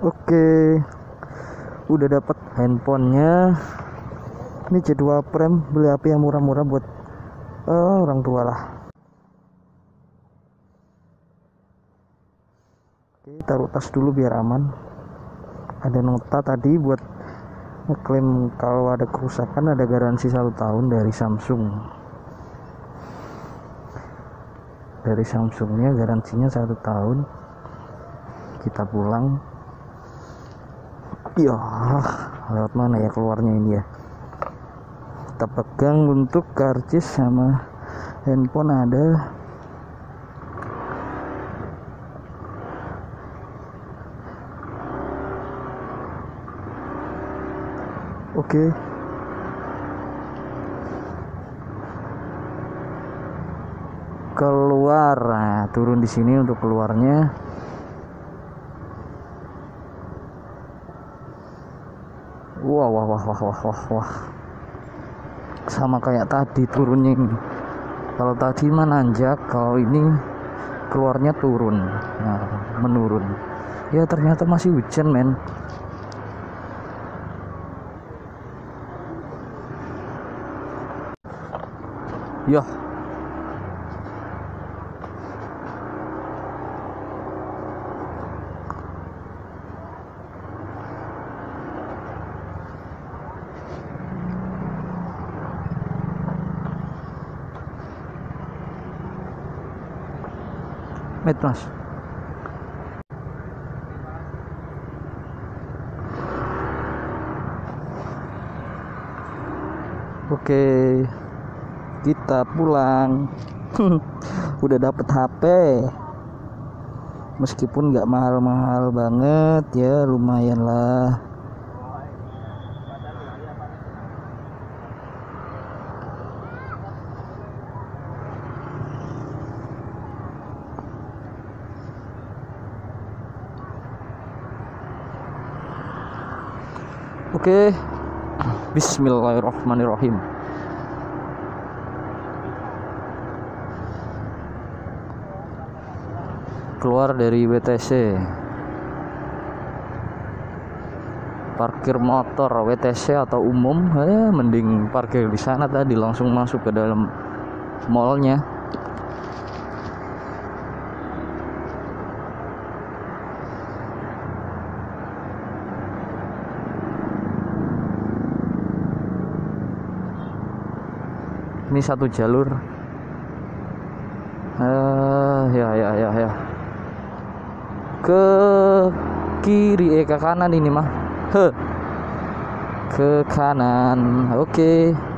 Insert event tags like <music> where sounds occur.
Oke, udah dapat handphonenya. Ini C2 Prime beli HP yang murah-murah buat eh, orang tua lah. Oke, taruh tas dulu biar aman. Ada nota tadi buat ngeklaim kalau ada kerusakan ada garansi satu tahun dari Samsung. Dari Samsungnya garansinya satu tahun. Kita pulang ya lewat mana ya keluarnya ini ya? Kita pegang untuk karcis sama handphone ada. Oke. Keluar. Nah, turun di sini untuk keluarnya wah wah wah wah wah wah wah. Sama kayak tadi turunnya ini. Kalau tadi mah nanjak kalau ini keluarnya turun. Nah menurun. Ya ternyata masih hujan men. Ya Met mas Oke Kita pulang. <laughs> Udah dapet HP Meskipun nggak mahal-mahal banget ya lumayan lah Oke. Bismillahirrahmanirrahim. Keluar dari WTC. Parkir motor WTC atau umum, eh mending parkir di sana tadi langsung masuk ke dalam mallnya. Ini satu jalur. Uh, ya ya ya ya. Ke kiri eh ke kanan ini mah. He. Ke kanan oke. okay.